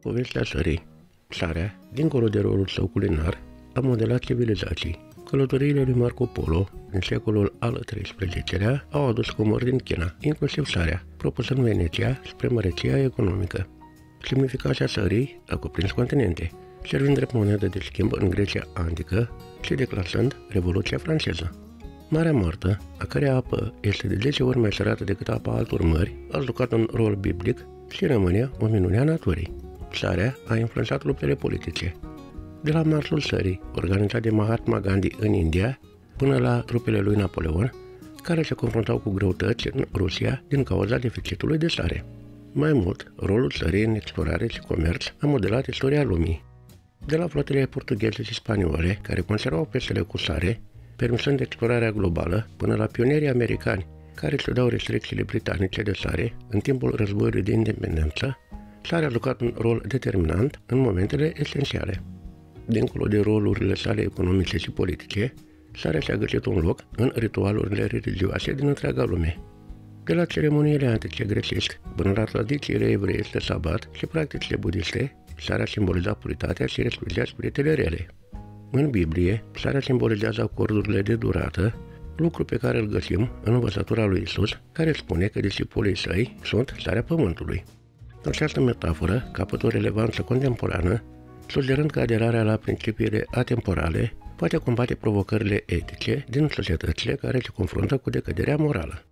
Povestea sării. Sarea, dincolo de rolul său culinar, a modelat civilizații. Călătoriile lui Marco Polo, în secolul al XIII-lea, au adus comori din China, inclusiv sarea, propusă în Veneția spre măreția economică. Semnificația sării a cuprins continente, servind drept monedă de schimb în Grecia antică și declasând Revoluția franceză. Marea Moartă, a cărei apă este de 10 ori mai sărată decât apa altor mări, a jucat un rol biblic și rămâne o minune a naturii. Sarea a influențat luptele politice. De la Marsul Sării, organizat de Mahatma Gandhi în India, până la trupele lui Napoleon, care se confruntau cu greutăți în Rusia din cauza deficitului de sare. Mai mult, rolul țării în explorare și comerț a modelat istoria lumii. De la flotele portugheze și spaniole, care conservau peștele cu sare, permisând explorarea globală până la pionierii americani care dau restricțiile britanice de sare în timpul războiului de independență, sarea a jucat un rol determinant în momentele esențiale. Dincolo de rolurile sale economice și politice, sarea și-a găsit un loc în ritualurile religioase din întreaga lume. De la ceremoniile antice grecești până la tradițiile evreiești de sabat și practicile budiste, sarea simboliza puritatea și respecția spiritele rele. În Biblie, sarea simbolizează acordurile de durată, lucru pe care îl găsim în învățătura lui Isus, care spune că discipolii săi sunt sarea pământului. Această metaforă capătă o relevanță contemporană, sugerând că aderarea la principiile atemporale poate combate provocările etice din societățile care se confruntă cu decăderea morală.